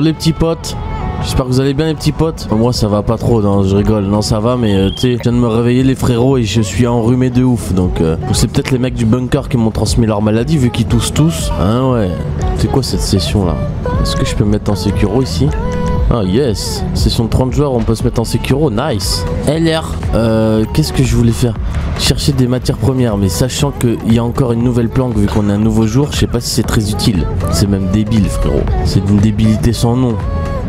Les petits potes J'espère que vous allez bien les petits potes. Moi ça va pas trop, non, je rigole. Non ça va, mais euh, tu sais, je viens de me réveiller les frérots et je suis enrhumé de ouf. Donc euh, c'est peut-être les mecs du bunker qui m'ont transmis leur maladie vu qu'ils toussent tous. Hein ouais. C'est quoi cette session là Est-ce que je peux me mettre en sécuro ici? Ah yes, session de 30 joueurs, on peut se mettre en sécuro, nice. LR, euh, qu'est-ce que je voulais faire? Chercher des matières premières, mais sachant qu'il y a encore une nouvelle planque vu qu'on est un nouveau jour, je sais pas si c'est très utile. C'est même débile frérot, c'est d'une débilité sans nom.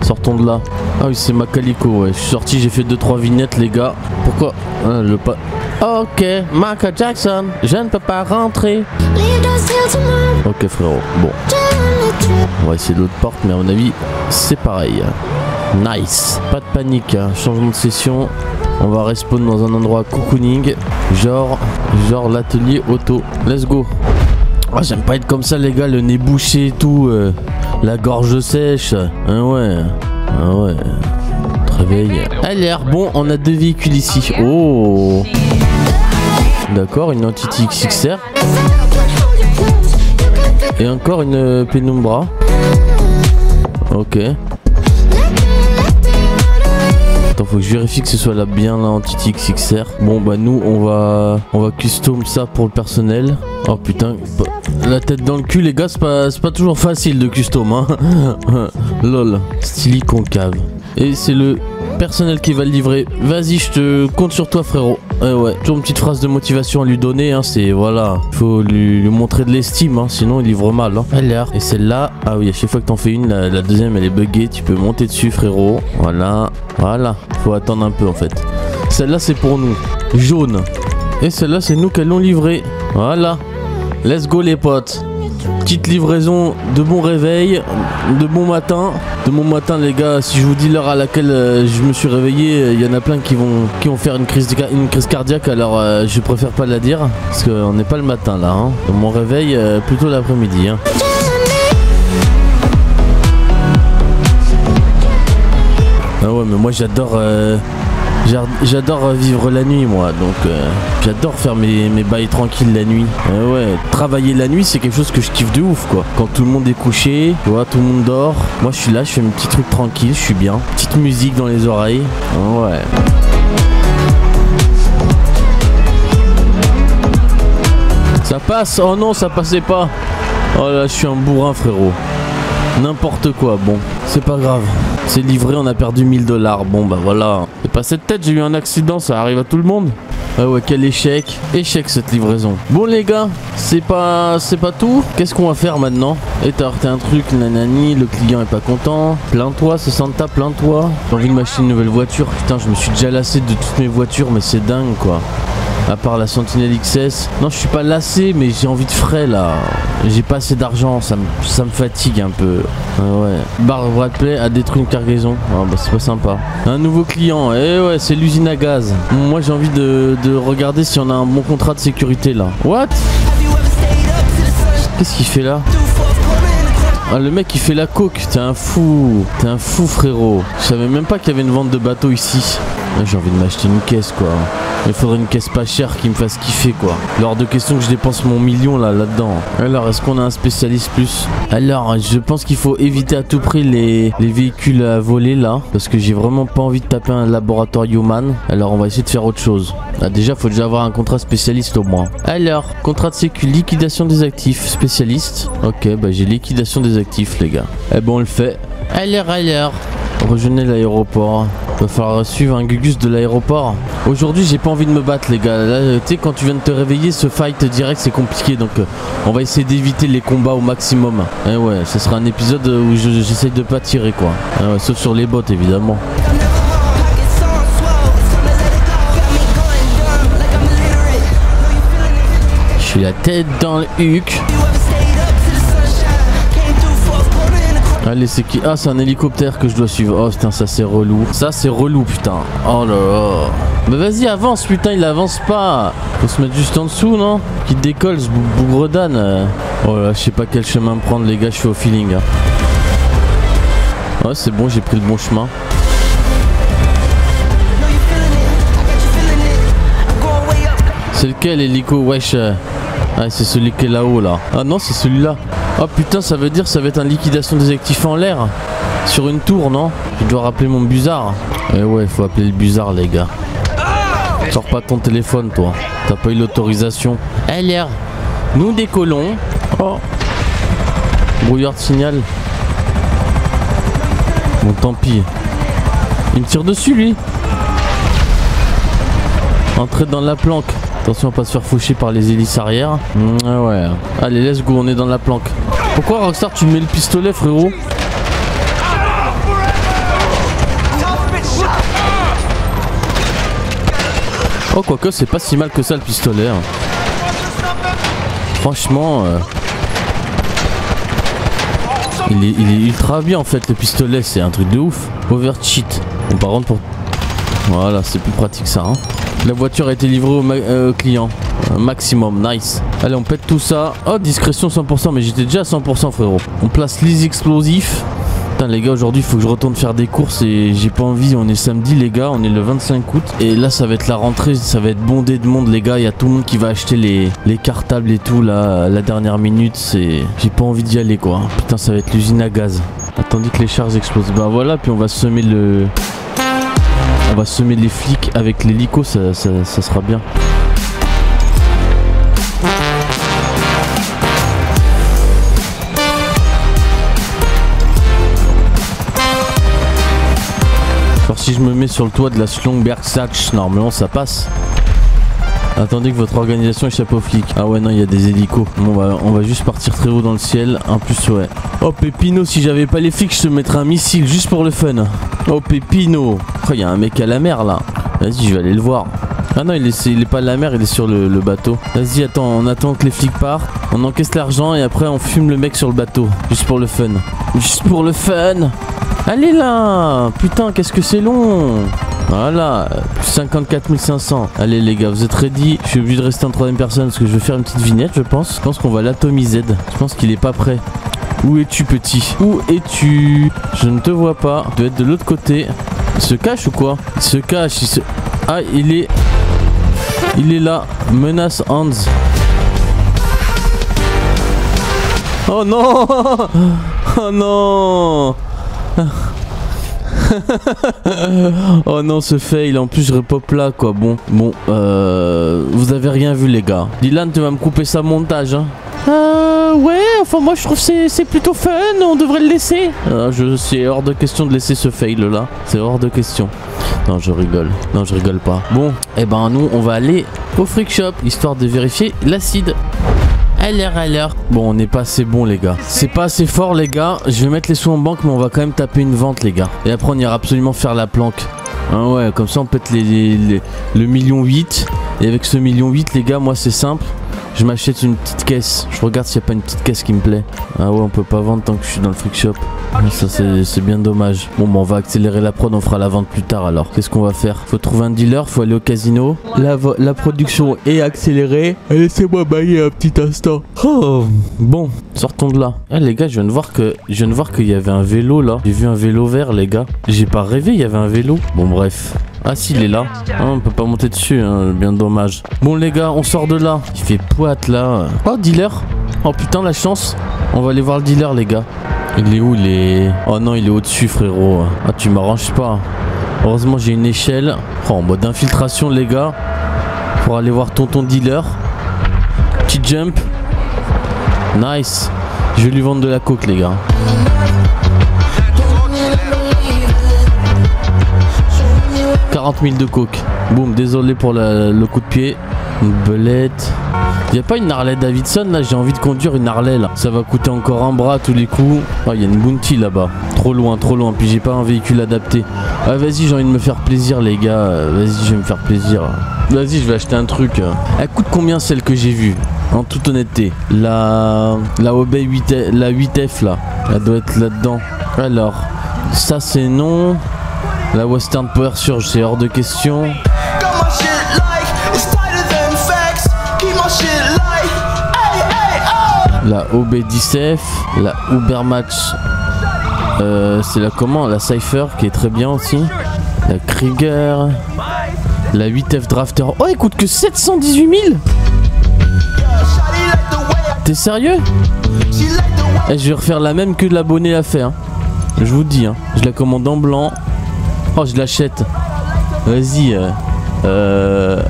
Sortons de là. Ah oui, c'est Macalico, ouais. Je suis sorti, j'ai fait 2-3 vignettes, les gars. Pourquoi? Ah, Le pas. Ok, Michael Jackson, je ne peux pas rentrer. Ok, frérot. Bon. On va essayer l'autre porte, mais à mon avis, c'est pareil. Nice. Pas de panique, hein. changement de session. On va respawn dans un endroit cocooning, genre, genre l'atelier auto. Let's go. Ah, j'aime pas être comme ça, les gars, le nez bouché et tout, euh, la gorge sèche. Hein, ouais. Ah ouais. Réveil. l'air bon, on a deux véhicules ici. Oh. D'accord, une Entity XXR. Et encore une Penumbra. Ok. Faut que je vérifie que ce soit là bien la Entity XXR. Bon bah nous on va on va custom ça pour le personnel. Oh putain, la tête dans le cul les gars, c'est pas, pas toujours facile de custom hein. Lol, styli concave. Et c'est le personnel qui va le livrer. Vas-y, je te compte sur toi, frérot. Ouais, ouais, toujours une petite phrase de motivation à lui donner. Hein, c'est voilà, il faut lui, montrer de l'estime, hein, sinon il livre mal. Hein. Alors, et celle-là, ah oui, à chaque fois que t'en fais une, la, deuxième elle est buggée. Tu peux monter dessus, frérot. Voilà, voilà. Faut attendre un peu en fait. Celle-là, c'est pour nous. Jaune. Et celle-là, c'est nous qui l'ont livrée. Voilà. Let's go, les potes petite livraison de bon réveil, de bon matin. De bon matin les gars, si je vous dis l'heure à laquelle euh, je me suis réveillé, il y en a plein qui vont, faire une crise, cardiaque, alors euh, je préfère pas la dire, parce qu'on n'est pas le matin là. Hein. Mon réveil, euh, plutôt l'après-midi. Hein. Ah ouais mais moi j'adore J'adore vivre la nuit moi, donc euh, j'adore faire mes, mes bails tranquilles la nuit. ouais, travailler la nuit c'est quelque chose que je kiffe de ouf quoi. Quand tout le monde est couché, tu vois, tout le monde dort. Moi je suis là, je fais mes petits trucs tranquilles, je suis bien. Petite musique dans les oreilles. Ouais. Ça passe? Oh non, ça passait pas. Oh là, je suis un bourrin frérot. N'importe quoi, bon, c'est pas grave. C'est livré, on a perdu 1000 dollars. Bon bah voilà. Cette tête, j'ai eu un accident, ça arrive à tout le monde. Ah ouais, quel échec. Échec cette livraison. Bon les gars, c'est pas c'est pas tout. Qu'est-ce qu'on va faire maintenant? Et t'as heurté un truc, nanani, le client est pas content. Plains-toi, c'est Santa, plains-toi. J'ai envie de m'acheter une nouvelle voiture. Putain, je me suis déjà lassé de toutes mes voitures, mais c'est dingue quoi à part la Sentinelle XS. Non, je suis pas lassé, mais j'ai envie de frais là. J'ai pas assez d'argent, ça me, fatigue un peu. ouais. Bar Bradley a détruit une cargaison. Ah, bah, c'est pas sympa. Un nouveau client, eh ouais, c'est l'usine à gaz. Moi j'ai envie de, de regarder si on a un bon contrat de sécurité là. What? Qu'est-ce qu'il fait là? Ah, le mec il fait la coke, t'es un fou, t'es un fou frérot. Je savais même pas qu'il y avait une vente de bateaux ici. J'ai envie de m'acheter une caisse quoi. Il faudrait une caisse pas chère qui me fasse kiffer quoi. Lors de question que je dépense mon million là là-dedans. Alors est-ce qu'on a un spécialiste plus? Alors je pense qu'il faut éviter à tout prix les, véhicules à voler là. Parce que j'ai vraiment pas envie de taper un laboratoire human. Alors on va essayer de faire autre chose. Ah, déjà faut déjà avoir un contrat spécialiste au moins. Alors, contrat de sécu, liquidation des actifs, spécialiste. Ok, bah j'ai liquidation des actifs les gars. Eh bon on le fait. Alors alors. Rejoignez l'aéroport. Va falloir suivre un gugus de l'aéroport. Aujourd'hui, j'ai pas envie de me battre, les gars. tu sais, quand tu viens de te réveiller, ce fight direct, c'est compliqué. Donc, euh, on va essayer d'éviter les combats au maximum. Et eh ouais, ce sera un épisode où j'essaye de pas tirer, quoi. Eh sauf sur les bottes, évidemment. Je suis la tête dans le huc. Allez, c'est qui? Ah, c'est un hélicoptère que je dois suivre. Oh putain, ça c'est relou. Ça c'est relou, putain. Oh là là. Mais vas-y, avance, putain, il avance pas. Faut se mettre juste en dessous, non? Qui décolle, ce bougre d'âne. Oh là, je sais pas quel chemin prendre, les gars, je suis au feeling. Hein. Ouais, c'est bon, j'ai pris le bon chemin. C'est lequel hélico Wesh. Ah, c'est celui qui est là-haut là. Ah non, c'est celui-là. Oh putain, ça veut dire ça va être un liquidation des actifs en l'air. Sur une tour, non Je dois rappeler mon buzard. Eh ouais, faut appeler le buzard, les gars. Sors pas ton téléphone, toi. T'as pas eu l'autorisation. Eh. Nous décollons. Oh. Brouillard signal. Bon, tant pis. Il me tire dessus, lui. Entrer dans la planque. Attention à pas se faire faucher par les hélices arrière. Ah ouais. Allez, let's go, on est dans la planque. Pourquoi Rockstar tu mets le pistolet frérot Oh quoique c'est pas si mal que ça le pistolet. hein. Franchement, euh, il, est, il ultra bien en fait le pistolet, c'est un truc de ouf. Overcheat. Bon par contre pour... Voilà, c'est plus pratique ça. hein. La voiture a été livrée au, euh, client. Maximum, nice. Allez, on pète tout ça. Oh, discrétion 100%, mais j'étais déjà à 100% frérot. On place les explosifs. Putain les gars aujourd'hui il faut que je retourne faire des courses et j'ai pas envie on est samedi les gars on est le 25 août et là ça va être la rentrée ça va être bondé de monde les gars il y a tout le monde qui va acheter les, les cartables et tout là la dernière minute c'est j'ai pas envie d'y aller quoi putain ça va être l'usine à gaz attendez que les charges explosent bah voilà puis on va semer le on va semer les flics avec l'hélico ça, ça, ça sera bien Alors si je me mets sur le toit de la Slongbergsatch, normalement ça passe. Attendez que votre organisation échappe aux flics. Ah ouais non il y a des hélicos. Bon bah on va juste partir très haut dans le ciel. En plus ouais. Oh Pépino si j'avais pas les flics je te mettrais un missile juste pour le fun. Oh Pépino. Oh il y a un mec à la mer là. Vas-y je vais aller le voir. Ah non il est, il est pas à la mer il est sur le, le bateau. Vas-y attends on attend que les flics partent. On encaisse l'argent et après on fume le mec sur le bateau. Juste pour le fun. Juste pour le fun. Allez là Putain, qu'est-ce que c'est long Voilà, plus 54 500. Allez les gars, vous êtes ready Je suis obligé de rester en troisième personne parce que je vais faire une petite vignette, je pense. Je pense qu'on va l'atomiser. Je pense qu'il est pas prêt. Où es-tu petit? Où es-tu? Je ne te vois pas. Tu dois être de l'autre côté. Il se cache ou quoi? Il se cache. Ah, il est... Il est là. Menace Hans. Oh non Oh non oh non ce fail en plus je repop là quoi bon bon euh, vous avez rien vu les gars Dylan tu vas me couper ça montage hein euh, ouais, enfin moi je trouve c'est c'est plutôt fun, on devrait le laisser. Ah, je c'est hors de question de laisser ce fail là, c'est hors de question. Non, je rigole. Non, je rigole pas. Bon, et ben nous on va aller au freak shop histoire de vérifier l'acide. Alors alors Bon on n'est pas assez bon les gars. C'est pas assez fort les gars. Je vais mettre les sous en banque mais on va quand même taper une vente les gars. Et après on ira absolument faire la planque. Ah ouais comme ça on pète le million 8 Et avec ce million 8 les gars moi c'est simple je m'achète une petite caisse. Je regarde s'il n'y a pas une petite caisse qui me plaît. Ah ouais, on peut pas vendre tant que je suis dans le freak shop. Ça, c'est bien dommage. Bon, bah, on va accélérer la prod. On fera la vente plus tard alors. Qu'est-ce qu'on va faire? Faut trouver un dealer. Faut aller au casino. La, production est accélérée. Laissez-moi bailler un petit instant. Oh, bon, sortons de là. Ah, les gars, je viens de voir que je viens de voir qu'il y avait un vélo là. J'ai vu un vélo vert, les gars. J'ai pas rêvé, il y avait un vélo. Bon, bref. Ah si, il est là. Ah, on peut pas monter dessus, hein, bien dommage. Bon les gars, on sort de là. Il fait poite là. Oh, dealer. Oh putain, la chance. On va aller voir le dealer, les gars. Il est où Il est... Oh non, il est au-dessus, frérot. Ah, tu m'arranges pas. Heureusement, j'ai une échelle. Oh, en mode infiltration, les gars. Pour aller voir tonton dealer. Petit jump. Nice. Je vais lui vendre de la coke, les gars. « 40 000 de coke. Boum, désolé pour le coup de pied. Une belette. Y a pas une Harley Davidson là? J'ai envie de conduire une Harley là. Ça va coûter encore un bras tous les coups. Oh, y a une Bounty là-bas. Trop loin, trop loin. Puis j'ai pas un véhicule adapté. Ah, vas-y, j'ai envie de me faire plaisir, les gars. Vas-y, je vais me faire plaisir. Vas-y, je vais acheter un truc. Elle coûte combien celle que j'ai vue? En toute honnêteté. La. La Obey 8 la 8F là. Elle doit être là-dedans. Alors. Ça c'est non. La Western Power Surge, c'est hors de question. Oh. La OB10F, la Ubermatch, euh, c'est la comment? La Cypher qui est très bien aussi. La Krieger, la 8F Drafter. Oh, elle coûte que 718 000 Shawty like the way I, T'es sérieux? Eh, Je vais refaire la même que l'abonné a fait. hein. Je vous dis. Hein. Je la commande en blanc. Oh, je l'achète. Vas-y. euh, euh,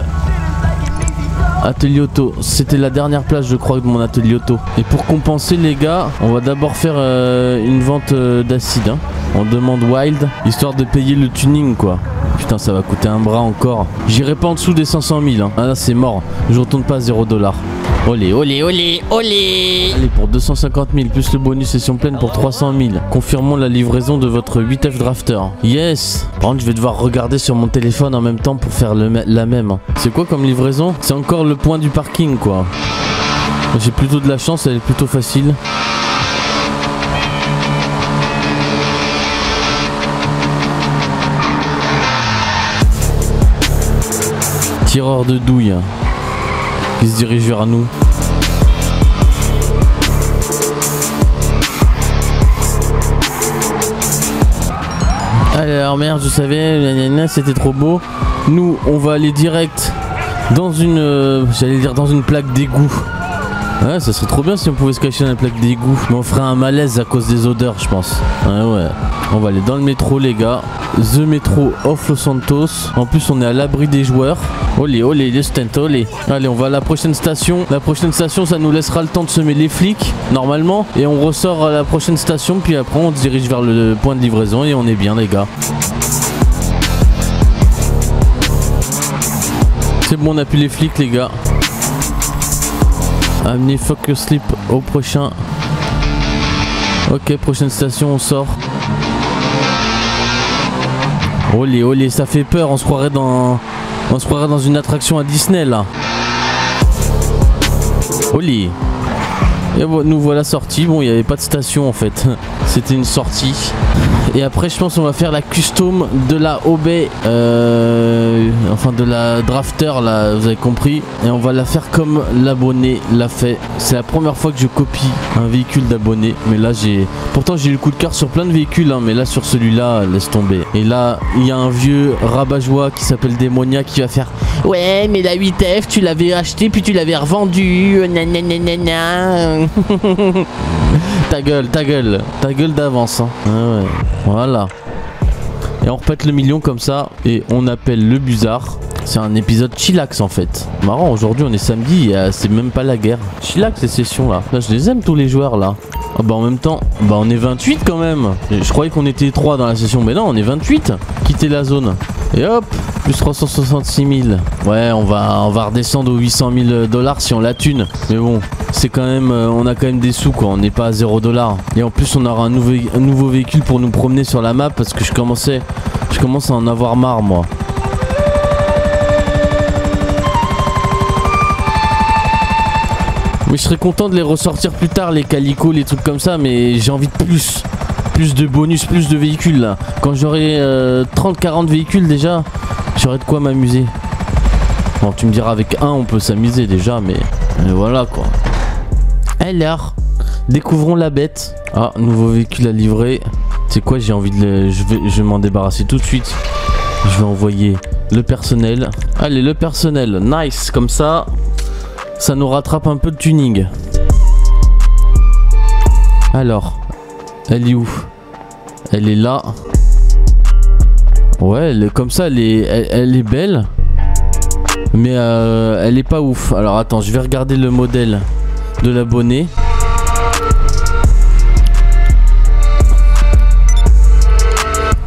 Atelier auto, c'était la dernière place je crois de mon atelier auto. Et pour compenser les gars, on va d'abord faire euh, une vente d'acide. hein. On demande wild, histoire de payer le tuning quoi. Putain ça va coûter un bras encore. J'irai pas en dessous des 500 000. hein. Ah là c'est mort, je retourne pas à 0 dollars. Olé, olé, olé, olé Allez pour 250 000 plus le bonus session pleine pour 300 000. Confirmons la livraison de votre 8F drafter. Yes Par contre je vais devoir regarder sur mon téléphone en même temps pour faire le la même. C'est quoi comme livraison? C'est encore le point du parking quoi. J'ai plutôt de la chance, elle est plutôt facile. Tireur de douille qui se dirige vers nous. Alors merde, je savais, c'était trop beau. Nous, on va aller direct dans une, euh, j'allais dire dans une plaque d'égout. Ouais, ça serait trop bien si on pouvait se cacher dans la plaque d'égout. Mais on ferait un malaise à cause des odeurs, je pense. Ouais, ouais. On va aller dans le métro, les gars. The Metro of Los Santos. En plus, on est à l'abri des joueurs. Olé, olé, les stunts, olé. Allez, on va à la prochaine station. La prochaine station, ça nous laissera le temps de semer les flics, normalement. Et on ressort à la prochaine station. Puis après, on se dirige vers le point de livraison. Et on est bien, les gars. C'est bon, on a plus les flics, les gars. Amenez Focus Sleep au prochain. Ok, prochaine station, on sort. Olé, olé, ça fait peur, on se croirait dans. On se croirait dans une attraction à Disney là. Olé. Et nous voilà sortis. Bon, il n'y avait pas de station en fait. C'était une sortie. Et après, je pense qu'on va faire la custom de la OB. euh, enfin, de la drafter là, vous avez compris. Et on va la faire comme l'abonné l'a fait. C'est la première fois que je copie un véhicule d'abonné. Mais là, j'ai. Pourtant, j'ai eu le coup de cœur sur plein de véhicules. hein, mais là, sur celui-là, laisse tomber. Et là, il y a un vieux rabat-joie qui s'appelle Démonia qui va faire Ouais, mais la 8F, tu l'avais acheté puis tu l'avais revendu. Nananana. ta gueule, ta gueule, ta gueule d'avance. Hein. Ah. Voilà. Et on repète le million comme ça et on appelle le Buzard. C'est un épisode chillax en fait. Marrant, aujourd'hui on est samedi et euh, c'est même pas la guerre. Chillax ces sessions là. Là je les aime tous les joueurs là. Ah bah en même temps, bah on est 28 quand même. Et Je croyais qu'on était 3 dans la session, mais non, on est 28. Quitter la zone. Et hop, plus 366 000. Ouais, on va, on va redescendre aux 800 000 dollars si on la thune. Mais bon, c'est quand même, euh, on a quand même des sous quoi. On n'est pas à 0 dollars. Et en plus, on aura un nouveau, nouveau véhicule pour nous promener sur la map parce que je commençais, je commence à en avoir marre moi. Mais je serais content de les ressortir plus tard, les calicots, les trucs comme ça, mais j'ai envie de plus. Plus de bonus, plus de véhicules là. Quand j'aurai euh, 30-40 véhicules déjà, j'aurai de quoi m'amuser. Bon, tu me diras, avec un, on peut s'amuser déjà, mais, mais voilà quoi. Alors, découvrons la bête. Ah, nouveau véhicule à livrer. C'est quoi, j'ai envie de le... Je vais, je vais m'en débarrasser tout de suite. Je vais envoyer le personnel. Allez, le personnel. Nice, comme ça, ça nous rattrape un peu de tuning. Alors, elle est où? Elle est là. Ouais, comme ça, elle est, elle est belle. Mais euh, elle est pas ouf. Alors attends, je vais regarder le modèle de l'abonné.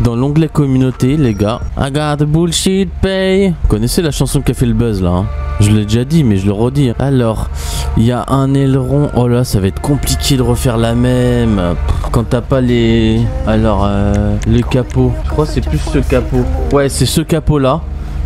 Dans l'onglet communauté, les gars. I got the bullshit pay. Vous connaissez la chanson qui a fait le buzz là hein Je l'ai déjà dit, mais je le redis. Alors, il y a un aileron. Oh là, ça va être compliqué de refaire la même. Quand t'as pas les. Alors, euh, le capot. Je crois que c'est plus ce capot. Ouais, c'est ce capot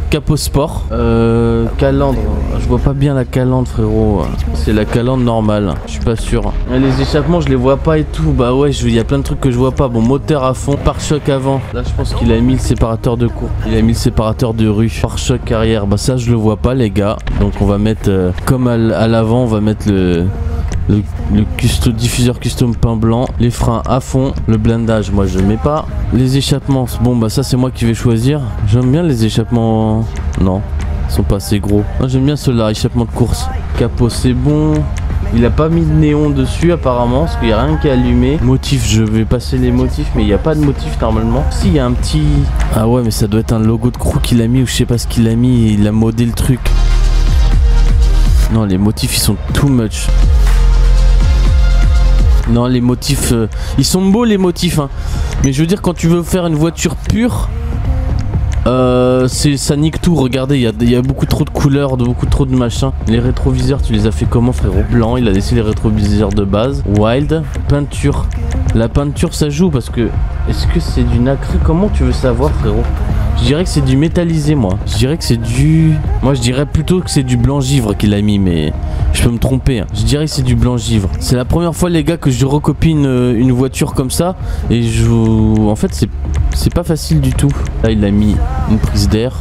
là. Capot sport. Euh, calandre. Je vois pas bien la calandre, frérot. C'est la calandre normale. Je suis pas sûr. Les échappements, je les vois pas et tout. Bah ouais, il y a plein de trucs que je vois pas. Bon, moteur à fond. Pare-choc avant. Là, je pense qu'il a mis le séparateur de cours. Il a mis le séparateur de rue. Pare-choc arrière. Bah ça, je le vois pas, les gars. Donc, on va mettre euh, comme à l'avant, on va mettre le le, diffuseur custom pain blanc, les freins à fond, le blindage moi je mets pas, les échappements, bon bah ça c'est moi qui vais choisir, j'aime bien les échappements, non, ils sont pas assez gros, Moi, j'aime bien ceux-là, échappement de course, capot c'est bon, Il a pas mis de néon dessus apparemment parce qu'il y a rien qui est allumé. Motif, je vais passer les motifs mais il n'y a pas de motif normalement. Si, il y a un petit... Ah ouais mais ça doit être un logo de crew qu'il a mis ou je sais pas ce qu'il a mis. Il a modé le truc. Non, les motifs ils sont too much. Non, les motifs, euh, ils sont beaux les motifs, hein. mais je veux dire quand tu veux faire une voiture pure, euh, ça nique tout. Regardez, il y a, il y a beaucoup trop de couleurs, de beaucoup trop de machins. Les rétroviseurs, tu les as fait comment, frérot? Blanc, il a laissé les rétroviseurs de base. Wild, peinture. La peinture, ça joue parce que est-ce que c'est du nacré? Comment tu veux savoir, frérot? Je dirais que c'est du métallisé, moi. Je dirais que c'est du. Moi, je dirais plutôt que c'est du blanc givre qu'il a mis, mais je peux me tromper. hein. Je dirais que c'est du blanc givre. C'est la première fois, les gars, que je recopie une, une voiture comme ça. Et je. En fait, c'est c'est pas facile du tout. Là, il a mis une prise d'air.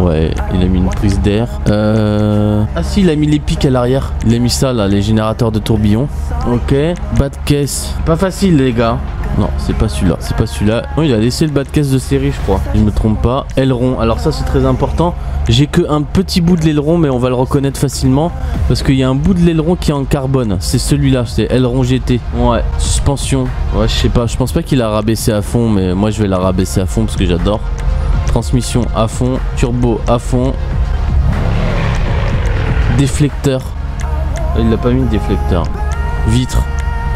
Ouais, il a mis une prise d'air. Euh... Ah si, il a mis les pics à l'arrière. Il a mis ça là, les générateurs de tourbillon. Ok. Bas de caisse. Pas facile les gars. Non, c'est pas celui-là. C'est pas celui-là. Non, il a laissé le bas de caisse de série, je crois. Je me trompe pas. Aileron. Alors ça, c'est très important. J'ai que un petit bout de l'aileron, mais on va le reconnaître facilement parce qu'il y a un bout de l'aileron qui est en carbone. C'est celui-là. C'est aileron GT. Ouais. Suspension. Ouais, je sais pas. Je pense pas qu'il a rabaissé à fond, mais moi, je vais la rabaisser à fond parce que j'adore. Transmission à fond, turbo à fond. Déflecteur. Il n'a pas mis de déflecteur. Vitres.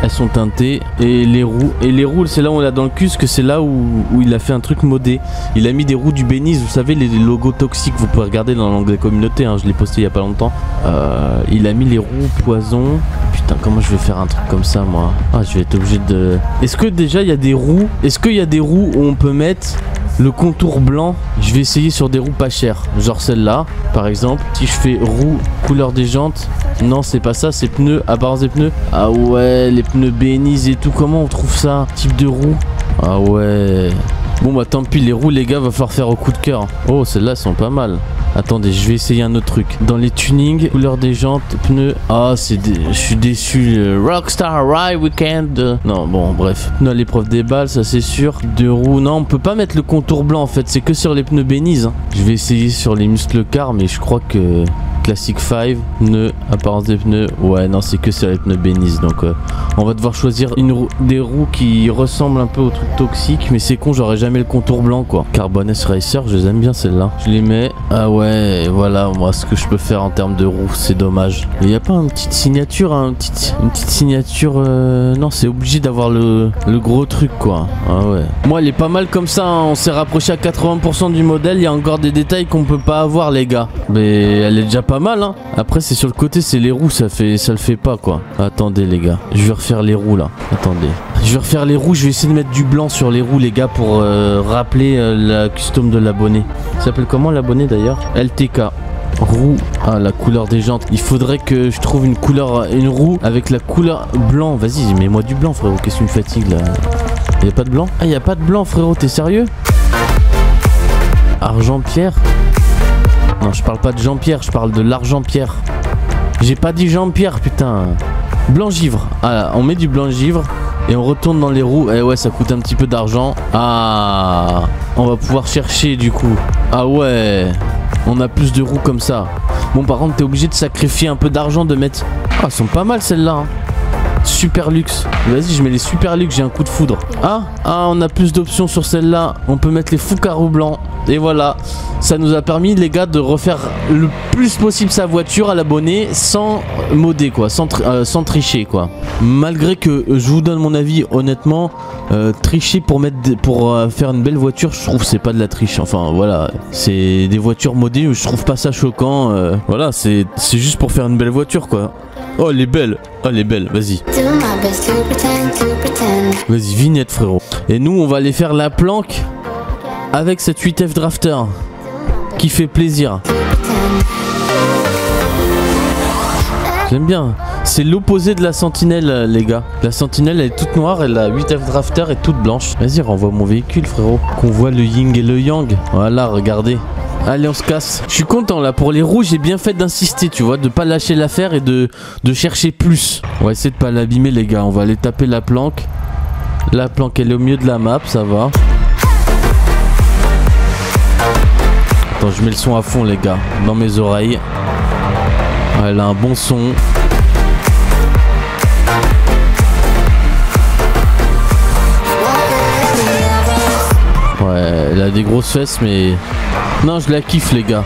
Elles sont teintées. Et les roues. Et les roues, c'est là où on a dans le cul, parce que c'est là où, où il a fait un truc modé. Il a mis des roues du Bénis, vous savez, les logos toxiques, vous pouvez regarder dans l'anglais communauté, hein, je l'ai posté il y a pas longtemps. Euh, il a mis les roues poison. Putain, comment je vais faire un truc comme ça, moi? Ah, je vais être obligé de. Est-ce que déjà il y a des roues? Est-ce qu'il y a des roues où on peut mettre le contour blanc, je vais essayer sur des roues pas chères. Genre celle-là, par exemple. Si je fais roue, couleur des jantes. Non, c'est pas ça, c'est pneus, apparence des pneus. Ah ouais, les pneus bénis et tout. Comment on trouve ça Type de roue? Ah ouais. Bon bah tant pis, les roues les gars, va falloir faire au coup de cœur. Oh, celles-là sont pas mal. Attendez, je vais essayer un autre truc. Dans les tunings, couleur des jantes, pneus. Ah, c'est je suis déçu. euh, Rockstar Ride Weekend. Non, bon, bref. Pneus à l'épreuve des balles, ça c'est sûr. Deux roues. Non, on peut pas mettre le contour blanc en fait. C'est que sur les pneus bénis. hein. Je vais essayer sur les muscles car, mais je crois que. Classic 5, pneus, apparence des pneus. Ouais, non, c'est que sur les pneus bénis. Donc, euh, on va devoir choisir une roue- des roues qui ressemblent un peu au truc toxique. Mais c'est con, j'aurais jamais le contour blanc quoi. Carbon S Racer, je les aime bien celles-là. Je les mets. Ah ouais, voilà, moi, ce que je peux faire en termes de roues, c'est dommage. Il n'y a pas une petite signature, hein, une, petite, une signature. euh, Non, c'est obligé d'avoir le, gros truc quoi. Ah ouais. Moi, elle est pas mal comme ça. hein. On s'est rapproché à 80% du modèle. Il y a encore des détails qu'on peut pas avoir, les gars. Mais elle est déjà pas mal. Hein. Après, c'est sur le côté, c'est les roues, ça fait, ça le fait pas quoi. Attendez, les gars. Je vais refaire les roues là. Attendez. Je vais refaire les roues. Je vais essayer de mettre du blanc sur les roues, les gars, pour euh, rappeler euh, la custom de l'abonné. S'appelle comment l'abonné d'ailleurs? LTK. Roue, ah la couleur des jantes. Il faudrait que je trouve une couleur, une roue avec la couleur blanc. Vas-y, mets-moi du blanc, frérot. Qu'est-ce que tu me fatigues là? Y a pas de blanc? Ah, y a pas de blanc, frérot. T'es sérieux? Argent-pierre Non, je parle pas de Jean-Pierre, je parle de l'argent-pierre. J'ai pas dit Jean-Pierre, putain. Blanc-givre. Ah, on met du blanc-givre et on retourne dans les roues. Eh ouais, ça coûte un petit peu d'argent. Ah, on va pouvoir chercher du coup. Ah ouais, on a plus de roues comme ça. Bon, par contre, t'es obligé de sacrifier un peu d'argent, de mettre. Ah, elles sont pas mal celles-là. hein. Super luxe. Vas-y, je mets les super luxe, j'ai un coup de foudre. Ah, ah, on a plus d'options sur celle-là. On peut mettre les fous carreaux blancs. Et voilà, ça nous a permis, les gars, de refaire le plus possible sa voiture à l'abonné sans modder, quoi, euh, sans tricher, quoi. Malgré que euh, je vous donne mon avis, honnêtement, euh, tricher pour mettre, pour faire une belle voiture, je trouve c'est pas de la triche. Enfin, voilà, c'est des voitures modées, je trouve pas ça choquant. voilà, c'est juste pour faire une belle voiture, quoi. Oh, elle est belle. Oh, elle est belle. Vas-y. Vas-y, vignette, frérot. Et nous, on va aller faire la planque avec cette 8F Drafter qui fait plaisir. J'aime bien. C'est l'opposé de la sentinelle, euh, les gars. La sentinelle, elle est toute noire et la 8F Drafter est toute blanche. Vas-y, renvoie mon véhicule, frérot. Qu'on voit le yin et le yang. Voilà, regardez. Allez, on se casse. Je suis content là. Pour les rouges, j'ai bien fait d'insister, tu vois, de pas lâcher l'affaire et de, de chercher plus. On va essayer de pas l'abîmer, les gars. On va aller taper la planque. La planque, elle est au milieu de la map, ça va. Attends, je mets le son à fond, les gars, dans mes oreilles. Ah, elle a un bon son. Ouais, elle a des grosses fesses, mais non, je la kiffe, les gars.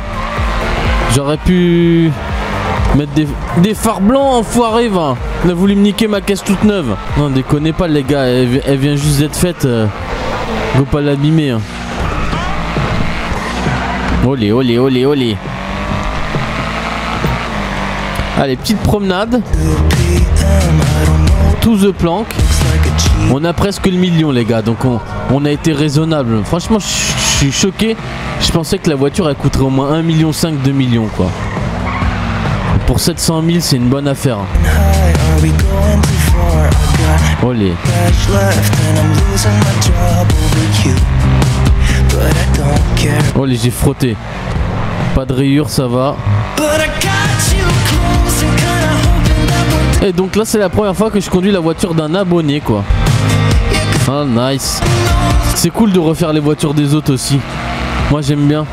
J'aurais pu. Mettre des, des phares blancs, enfoiré, va. On a voulu me niquer ma caisse toute neuve. Non, déconnez pas, les gars. Elle, vi- elle vient juste d'être faite. euh, Faut pas l'abîmer. Hein. Olé, olé, olé, olé. Allez, petite promenade. To the plank. On a presque le million, les gars. Donc, on, on a été raisonnable. Franchement, je suis choqué. Je pensais que la voiture, elle coûterait au moins 1,5 million, 2 millions, quoi. Pour 700 000, c'est une bonne affaire. Olé. Olé, j'ai frotté. Pas de rayures, ça va. Et donc là, c'est la première fois que je conduis la voiture d'un abonné, quoi. Ah, nice. C'est cool de refaire les voitures des autres aussi. Moi, j'aime bien.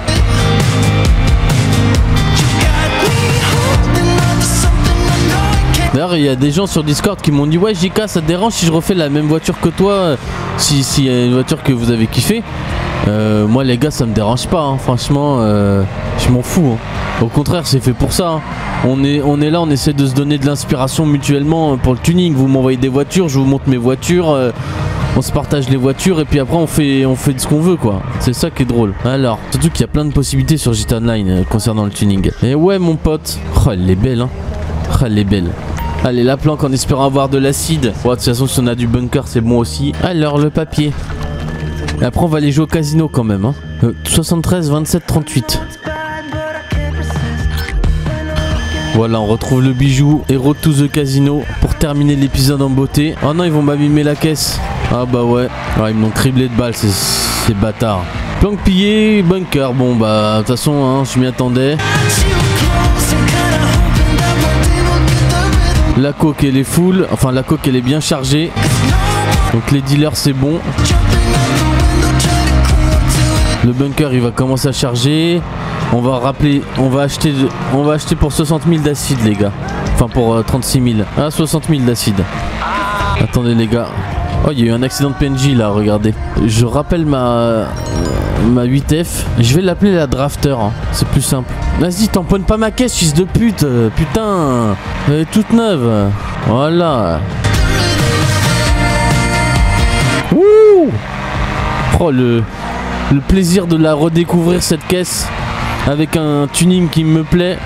D'ailleurs, il y a des gens sur Discord qui m'ont dit Ouais, JK, ça te dérange si je refais la même voiture que toi euh, Si s'il y a une voiture que vous avez kiffé Euh, Moi, les gars, ça me dérange pas. hein. Franchement, euh, je m'en fous. hein. Au contraire, c'est fait pour ça. hein. On est, on est là, on essaie de se donner de l'inspiration mutuellement pour le tuning. Vous m'envoyez des voitures, je vous montre mes voitures. On se partage les voitures et puis après on fait, on fait ce qu'on veut quoi. C'est ça qui est drôle. Alors, surtout qu'il y a plein de possibilités sur JT Online euh, concernant le tuning. Et ouais, mon pote. Oh, elle est belle, hein. Oh, elle est belle. Allez, la planque en espérant avoir de l'acide. Bon, de toute façon, si on a du bunker, c'est bon aussi. Alors, le papier. Et après, on va aller jouer au casino quand même. Hein. Euh, 73, 27, 38. Voilà, on retrouve le bijou Hero to the Casino pour terminer l'épisode en beauté. Oh non, ils vont m'abîmer la caisse. Ah bah ouais. Ah, ils m'ont criblé de balles, ces, bâtards. Planque pillée, bunker. Bon bah, de toute façon, hein, je m'y attendais. La coque, elle est full. Enfin, la coque, elle est bien chargée. Donc les dealers, c'est bon. Le bunker il va commencer à charger. On va rappeler, on va acheter, on va acheter pour 60 000 d'acide les gars. Enfin pour euh, 36 000. Ah 60 000 d'acide. Attendez les gars. Oh il y a eu un accident de PNJ là, regardez. Je rappelle ma ma 8F. Je vais l'appeler la drafter. hein. C'est plus simple. Vas-y tamponne pas ma caisse fils de pute. euh, Putain. Elle est toute neuve. Voilà. Wouh. Oh le plaisir de la redécouvrir cette caisse avec un tuning qui me plaît.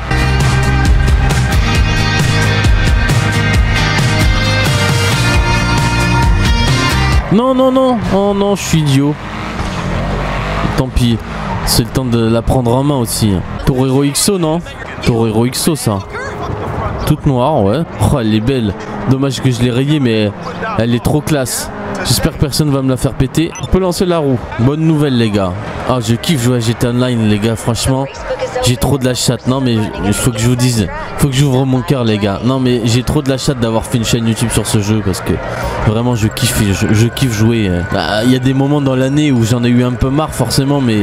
Non, non, non, oh non, je suis idiot. Tant pis, c'est le temps de la prendre en main aussi. Torero XO, non Torero XO, ça. Toute noire, ouais. Oh, elle est belle. Dommage que je l'ai rayée, mais elle est trop classe. J'espère que personne va me la faire péter. On peut lancer la roue. Bonne nouvelle, les gars. Ah, je kiffe jouer à GTA Online, les gars, franchement. J'ai trop de la chatte. Non, mais il faut que je vous dise. faut que j'ouvre mon cœur, les gars. Non, mais j'ai trop de la chatte d'avoir fait une chaîne YouTube sur ce jeu parce que vraiment, je kiffe, je, je kiffe jouer. Bah, Il y a des moments dans l'année où j'en ai eu un peu marre, forcément, mais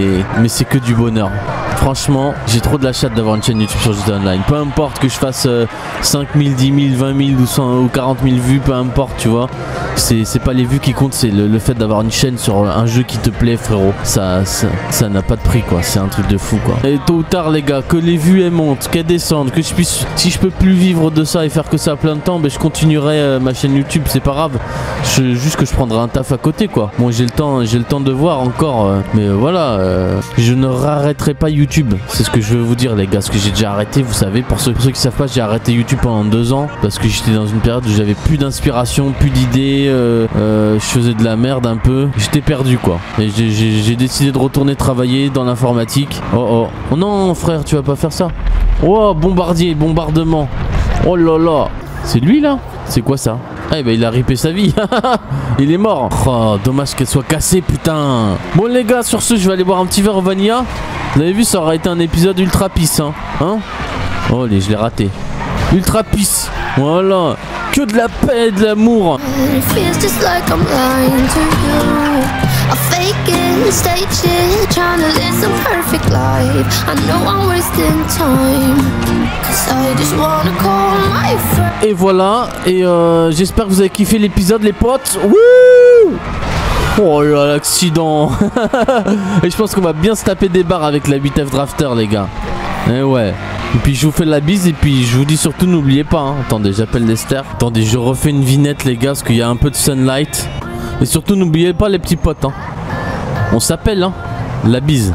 c'est que du bonheur. Franchement, j'ai trop de la chatte d'avoir une chaîne YouTube sur GTA Online. Peu importe que je fasse euh, 5 000, 10 000, 20 000 ou, 100 ou 40 000 vues, peu importe, tu vois. C'est pas les vues qui comptent, c'est le, fait d'avoir une chaîne sur un jeu qui te plaît, frérot. Ça n'a pas de prix, quoi. C'est un truc de fou, quoi. Et tôt ou tard, les gars, que les vues elles montent, qu'elles descendent, que je puisse, si je peux plus vivre de ça et faire que ça à plein de temps, ben je continuerai euh, ma chaîne YouTube, c'est pas grave. Je- juste que je prendrai un taf à côté, quoi. Bon, j'ai le temps, j'ai le temps de voir encore, euh, mais voilà, euh, je ne rarrêterai pas YouTube. C'est ce que je veux vous dire, les gars, parce que j'ai déjà arrêté. Vous savez, pour ceux, pour ceux qui savent pas, j'ai arrêté YouTube pendant deux ans parce que j'étais dans une période où j'avais plus d'inspiration, plus d'idées. euh, euh, je faisais de la merde un peu. J'étais perdu, quoi. Et j'ai- décidé de retourner travailler dans l'informatique. Oh oh. Oh non, frère, tu vas pas faire ça. Oh, bombardier, bombardement. Oh là là. C'est lui là? C'est quoi ça? Ah, bah il a ripé sa vie. il est mort. Oh, dommage qu'elle soit cassée, putain. Bon, les gars, sur ce, je vais aller boire un petit verre au vanilla. Vous avez vu, ça aurait été un épisode ultra pisse, hein. Hein Oh, les, je l'ai raté. Ultra pisse. Voilà. Que de la paix et de l'amour. Et voilà. Et euh, j'espère que vous avez kiffé l'épisode, les potes. Wouh Oh là l'accident Et je pense qu'on va bien se taper des barres avec la 8F Drafter les gars. Eh ouais. Et puis je vous fais la bise et puis je vous dis surtout n'oubliez pas. hein. Attendez, j'appelle Lester. Attendez, je refais une vinette les gars parce qu'il y a un peu de sunlight. Et surtout n'oubliez pas les petits potes. hein. On s'appelle hein. La bise.